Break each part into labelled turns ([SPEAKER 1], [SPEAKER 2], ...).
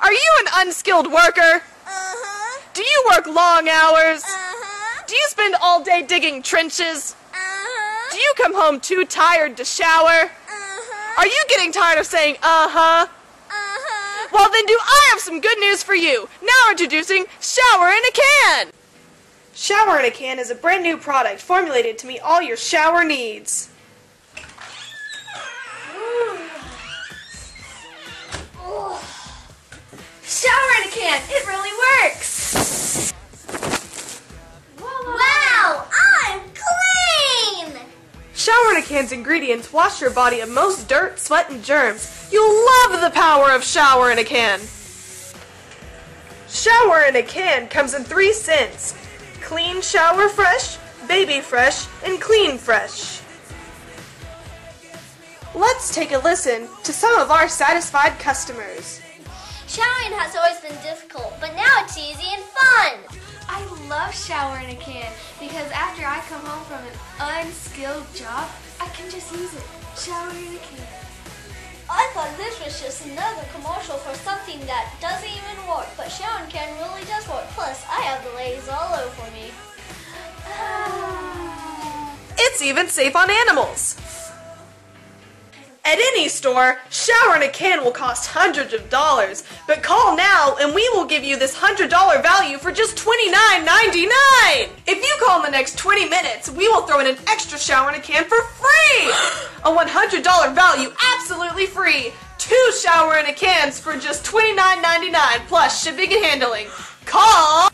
[SPEAKER 1] are you an unskilled worker?
[SPEAKER 2] Uh-huh.
[SPEAKER 1] Do you work long hours?
[SPEAKER 2] Uh-huh.
[SPEAKER 1] Do you spend all day digging trenches?
[SPEAKER 2] Uh-huh.
[SPEAKER 1] Do you come home too tired to shower?
[SPEAKER 2] Uh-huh.
[SPEAKER 1] Are you getting tired of saying uh-huh?
[SPEAKER 2] Uh-huh.
[SPEAKER 1] Well then do I have some good news for you. Now introducing Shower in a Can. Shower in a Can is a brand new product formulated to meet all your shower needs.
[SPEAKER 2] Shower in a can. It really works. Wow, I'm clean.
[SPEAKER 1] Shower in a Can's ingredients wash your body of most dirt, sweat, and germs. You'll love the power of Shower in a Can. Shower in a Can comes in three scents. Clean Shower Fresh, Baby Fresh, and Clean Fresh. Let's take a listen to some of our satisfied customers.
[SPEAKER 2] Showering has always been difficult, but now it's easy and fun.
[SPEAKER 3] I love Shower in a Can because after I come home from an unskilled job, I can just use it. Shower in a can.
[SPEAKER 2] I thought this was just another commercial for something that doesn't even work, but Shower Can really does work. Plus, I have the ladies all over me.
[SPEAKER 1] It's even safe on animals. At any store, shower in a can will cost hundreds of dollars, but call now and we will give you this $100 value for just $29.99. If you call in the next 20 minutes, we will throw in an extra shower in a can for free. A $100 value absolutely free. Two shower in a cans for just $29.99 plus shipping and handling. Call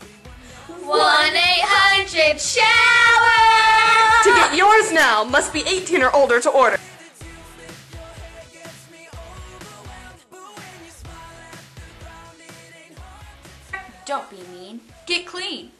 [SPEAKER 2] 1-800-SHOWER!
[SPEAKER 1] to get yours now. Must be 18 or older to order.
[SPEAKER 3] Don't be mean. Get clean.